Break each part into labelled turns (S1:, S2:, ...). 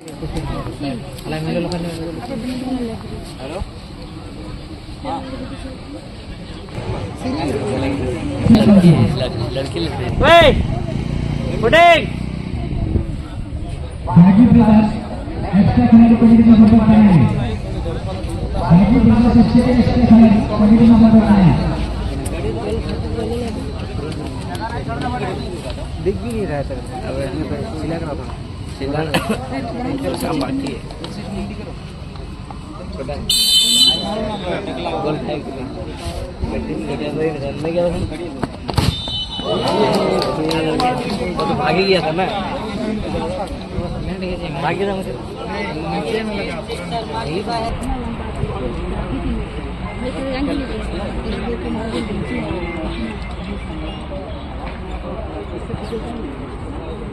S1: Bagi Plus extra खिलाड़ी committee में number बनाए Bagi Plus extra extra खिलाड़ी कमेटी में नंबर बनाए
S2: दिख भी नहीं रहा था अब यहाँ सिला करा था सिला काम बाकी है पता है बोल है कि गड्डी में गड्डी अंदर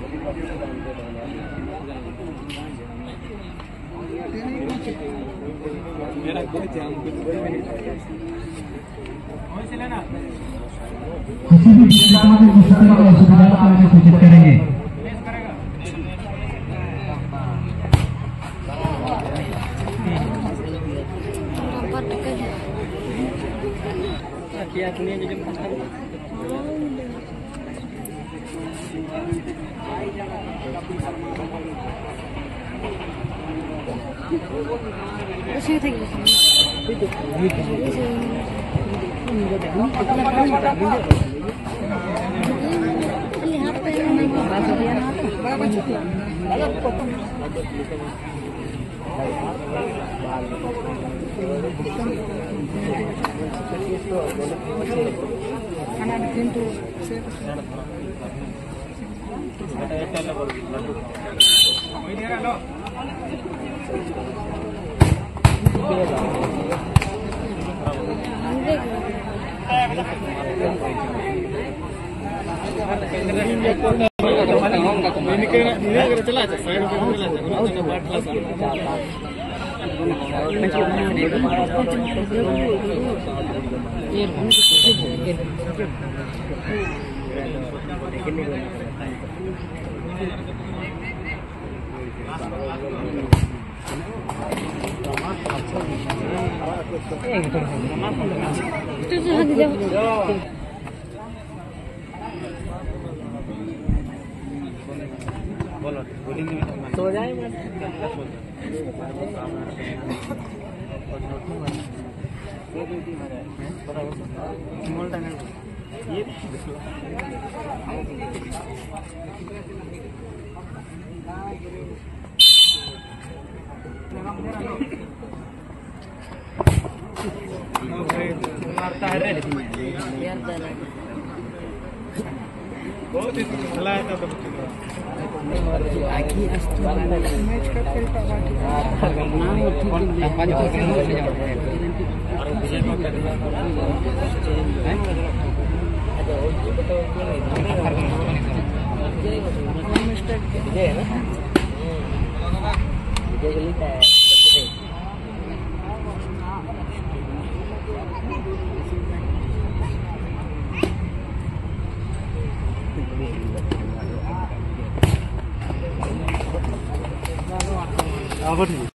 S2: भाग ही गया था ना भाग गया था मुझे
S1: किसी भी किसान में मुश्किल और असुविधा का Nó siêu Thank you.
S2: ini kan dia kira 뚜뚜하게 되고 सो जाए विजय है ना विजय को लिखा है।